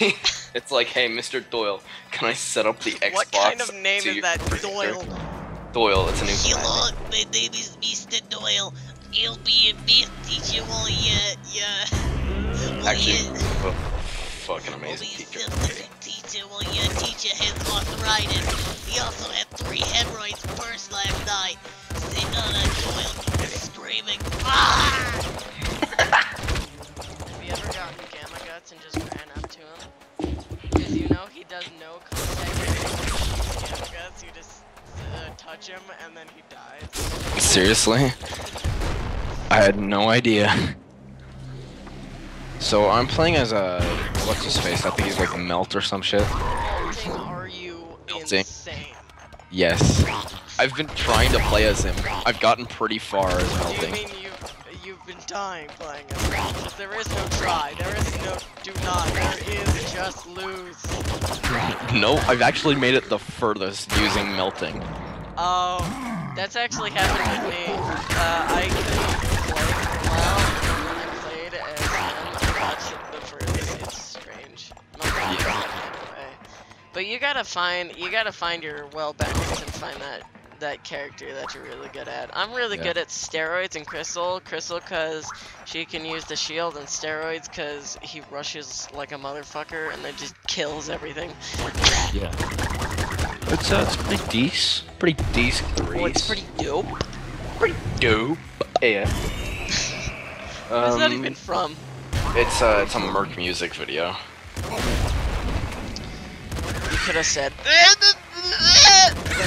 it's like, hey, Mr. Doyle, can I set up the Xbox? What kind of name is that? projector?" Doyle. Doyle, it's a new Hello, plan. my name is Mr. Doyle. You'll be a math teacher while you, yeah. While Actually, you, oh, a fucking amazing oh, be teacher. substitute teacher while your teacher has arthritis. He also had three hemorrhoids burst last night. Sitting on a Doyle screaming, touch him and then he dies. Seriously? I had no idea. So I'm playing as a what's his face? I think he's like Melt or some shit. Melting, are you Melting. insane? Yes. I've been trying to play as him. I've gotten pretty far as Do you Melting. mean you've, you've been dying playing as him? 'Cause there is no try, there is no do not, there is just lose. No, I've actually made it the furthest using Melting. Oh, that's actually happened with me. Uh, I couldn't play for a while, and I played as him, I the furthest. It's strange. Not that Yeah. way. But you gotta find, you gotta find your well balance and find that that character that you're really good at. I'm really Yeah. good at steroids and Crystal. Crystal cause she can use the shield, and steroids cause he rushes like a motherfucker and then just kills everything. Yeah. It's uh, it's pretty decent. Pretty decent threes. Oh, it's pretty dope. pretty dope. Yeah. Where's that Um, even from? It's uh, it's a Merc music video. You could have said.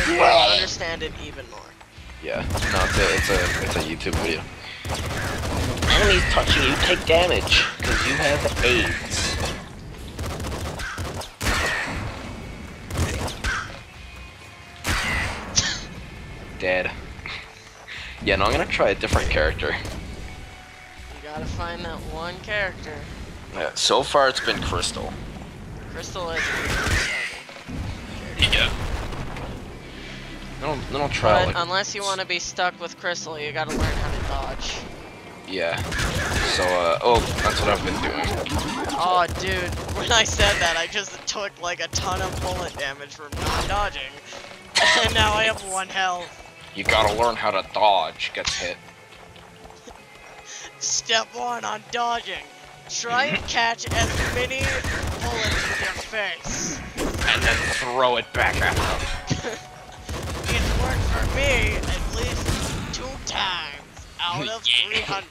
Then I understand it even more. Yeah. No, it's a it's a it's a YouTube video. Enemies touching you take damage because you have AIDS. Dead. Yeah, no, I'm gonna try a different character. You gotta find that one character. Yeah, so far it's been Crystal. Crystal is. Yeah. Then I'll, then I'll try But like unless you want to be stuck with Crystal, you gotta learn how to dodge. yeah. So uh oh, that's what I've been doing. Oh, dude, when I said that, I just took like a ton of bullet damage from not dodging. And now I have one health. You gotta learn how to dodge. Gets hit. Step one on dodging. Try and catch as many bullets in your face. And then throw it back at them. It's worked for me at least two times out of Yeah. 300.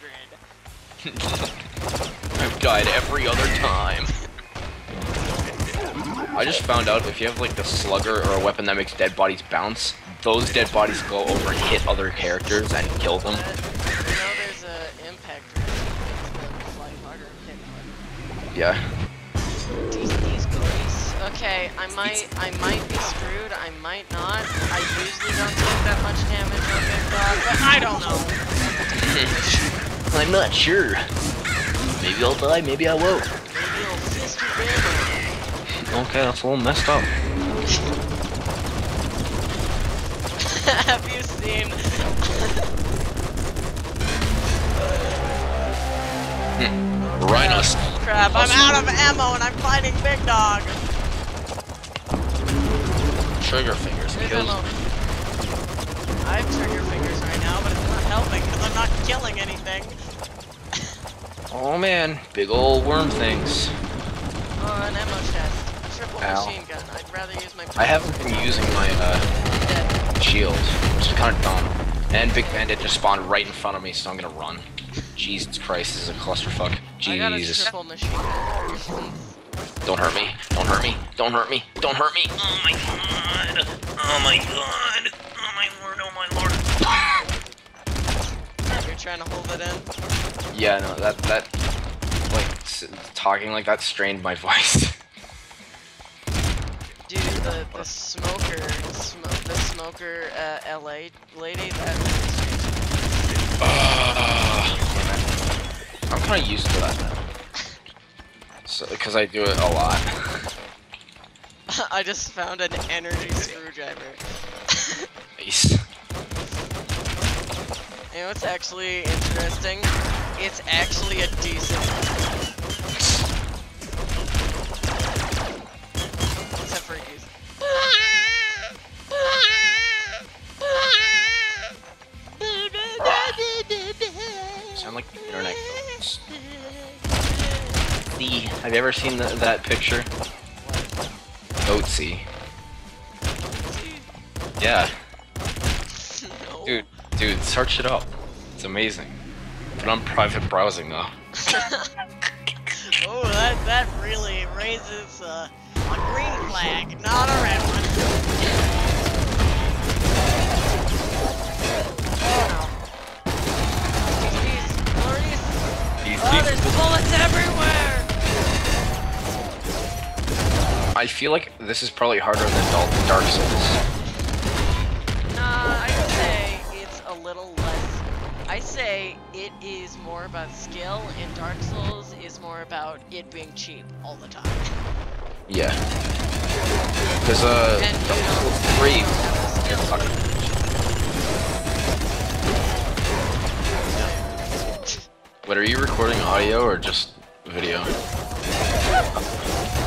I've died every other time. I just found out if you have like the slugger or a weapon that makes dead bodies bounce, those dead bodies go over and hit other characters and kill them. That- you know there's a impact rate that makes them fly harder and hit harder. Yeah. These, these goalies. Okay, I might, I might be screwed. I might not. I usually don't take that much damage on Big Dog, but I don't know. I'm not sure. Maybe I'll die, maybe I won't. Maybe you'll fist your Okay, that's a little messed up. Have you seen? Rhinos. Crap! I'm out of ammo and I'm fighting Big Dog. Trigger fingers Here's kills. I have trigger fingers right now, but it's not helping because I'm not killing anything. Oh man, big old worm things. Oh, an ammo chest. Triple Ow. machine gun. I'd rather use my. I haven't been using my uh, Dead. shield, which is kind of dumb. And Big Bandit just spawned right in front of me, so I'm gonna run. Jesus Christ, this is a clusterfuck. I got a Jesus. triple machine gun. Don't hurt me. Don't hurt me. Don't hurt me. Don't hurt me. Oh my god. Oh my god. Oh my lord. Oh my lord. You're trying to hold it in. Yeah, no, that, that, like, talking like that strained my voice. The the smoker, sm the smoker uh, LA lady, that really I'm kind of used to that now. So, because I do it a lot. I just found an energy screwdriver. Nice. You know what's actually interesting? It's actually a decent. Ever seen the, that picture? Oatsy. Yeah, no. dude, dude, search it up. It's amazing. But I'm private browsing though. Oh, that that really raises uh, a green flag, not a red one. Oh no. Jeez, These Oh, there's bullets everywhere! I feel like this is probably harder than Dark Souls. Nah, I'd say it's a little less. I say it is more about skill, and Dark Souls is more about it being cheap all the time. Yeah. Cause uh, And Dark Souls three. skill Fuck. What are you recording audio or just video?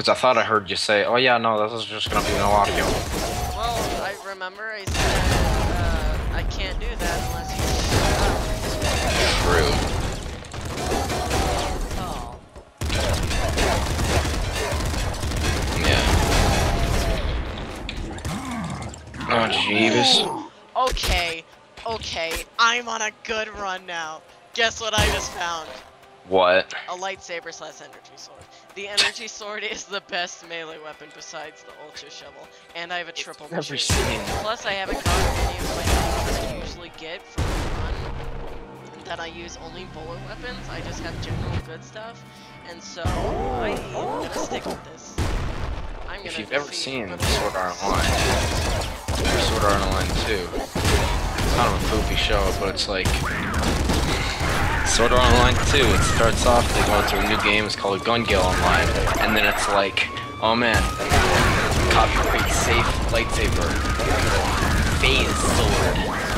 Jeez. Cause I thought I heard you say, "Oh yeah, no, this is just gonna be an audio." Well, I remember I said uh, I can't do that unless you shut True. up. Yeah. Oh Jeeves. Okay, okay, I'm on a good run now. Guess what I just found? What? A lightsaber slash energy sword. The energy sword is the best melee weapon besides the ultra shovel, and I have a triple Never machine. Plus, I haven't gotten any of my things that I usually get from the run that I use only bullet weapons. I just have general good stuff, and so I am gonna stick with this. I'm gonna If you've ever seen Rebel Sword Art Force. Online, Sword Art Online 2, it's kind of a poopy show, but it's like Sword Art Online 2. It starts off, they go into a new game, it's called Gun Gale Online, and then it's like, oh man, copyright safe lightsaber, phase sword.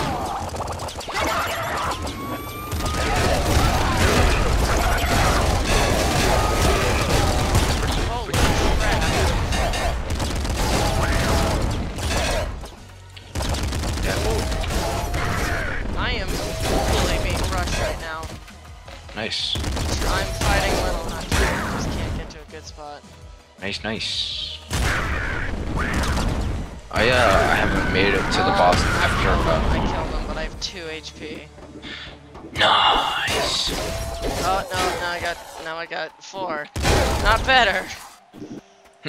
Nice, nice. I uh, I haven't made it to the boss I after. killed I Uh, killed him, but I have 2 HP. nice. Oh, no, now I got, now I got 4. Not better.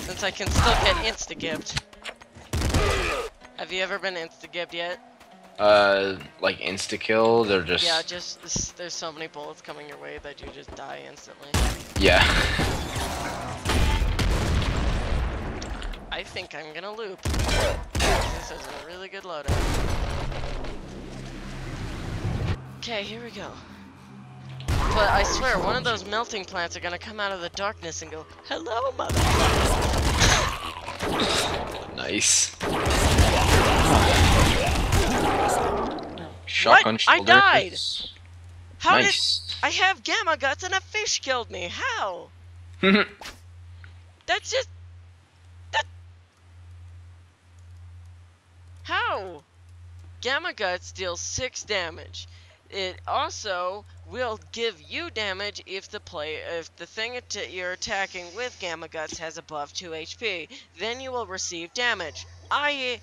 Since I can still get insta-gibbed. Have you ever been insta-gibbed yet? Uh, like insta kill, they're just Yeah, just, there's so many bullets coming your way that you just die instantly. yeah. I think I'm gonna loop. This is a really good loadout. Okay, here we go. But I swear, one of those melting plants are gonna come out of the darkness and go, Hello, mother. Nice. Shotgun I shoulder. died! How nice. did I have gamma guts and a fish killed me? How? That's just How? Gamma guts deals six damage. It also will give you damage if the play if the thing you're attacking with gamma guts has above two HP. Then you will receive damage. I,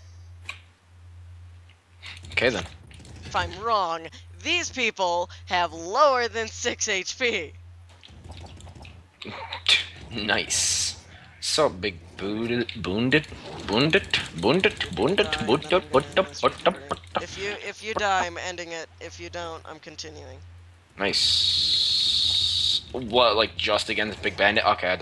okay then. if I'm wrong, these people have lower than six HP. Nice. So big boonded, boonded, boonded, boonded, boonded, Fine, boonded, I'm boonded, end this boonded, recording. boonded. If you if you die, I'm ending it. If you don't, I'm continuing. Nice. What, like just against Big Bandit? Okay, I died.